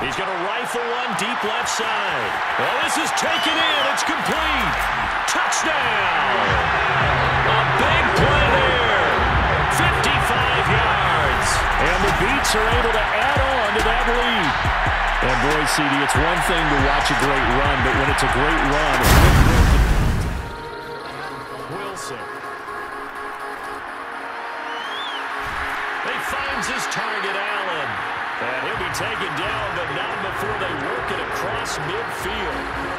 He's going to rifle one deep left side. Well, this is taken in. It's complete. Touchdown. A big play there. 55 yards. And the Beats are able to add on to that lead. And boy, CD, it's one thing to watch a great run, but when it's a great run, Wilson. He finds his target out. And he'll be taken down, but not before they work it across midfield.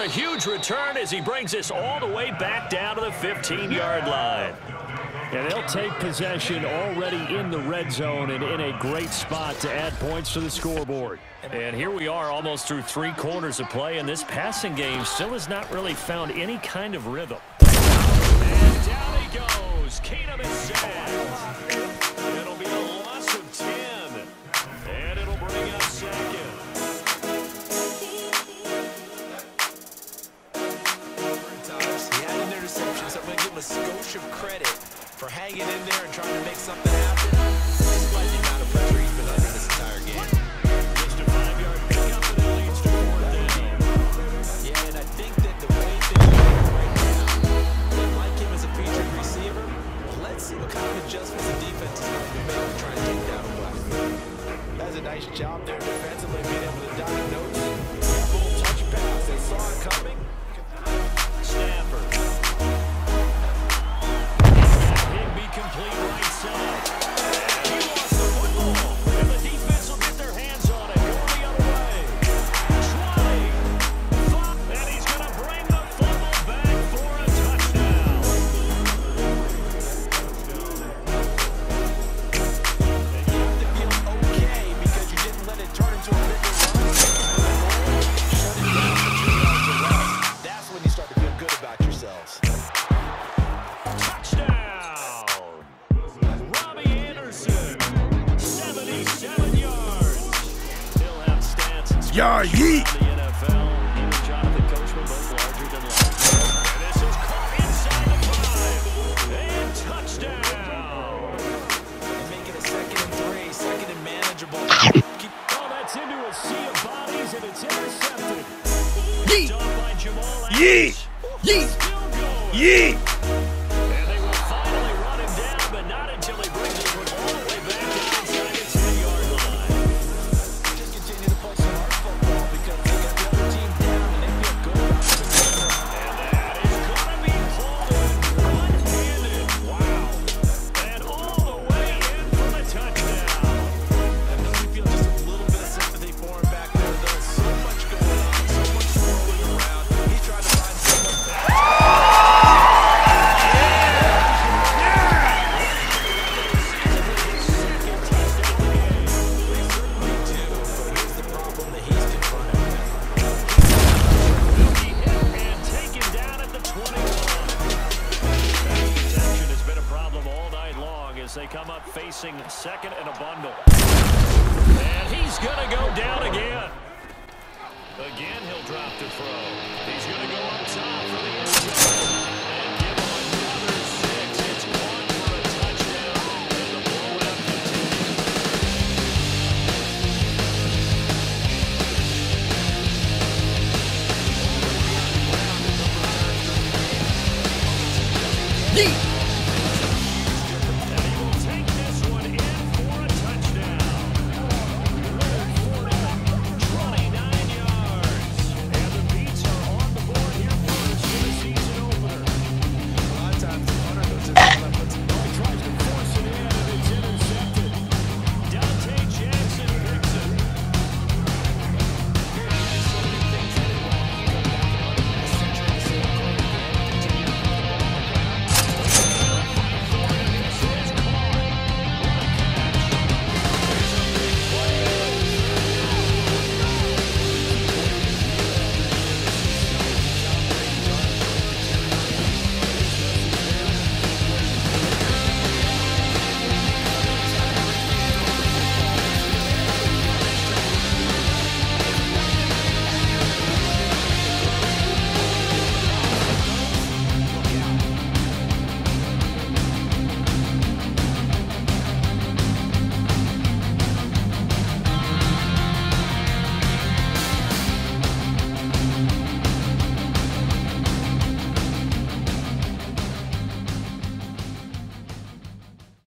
a huge return as he brings this all the way back down to the 15-yard line. And they'll take possession already in the red zone and in a great spot to add points to the scoreboard. And here we are almost through three quarters of play, and this passing game still has not really found any kind of rhythm. And down he goes. Keenum is dead. Leadership credit for hanging in there and trying to make something happen, despite the amount of pressure Y'all yeet. as they come up facing second and a bundle. And he's going to go down again. Again, he'll drop to throw. He's going to go up top for the end zone.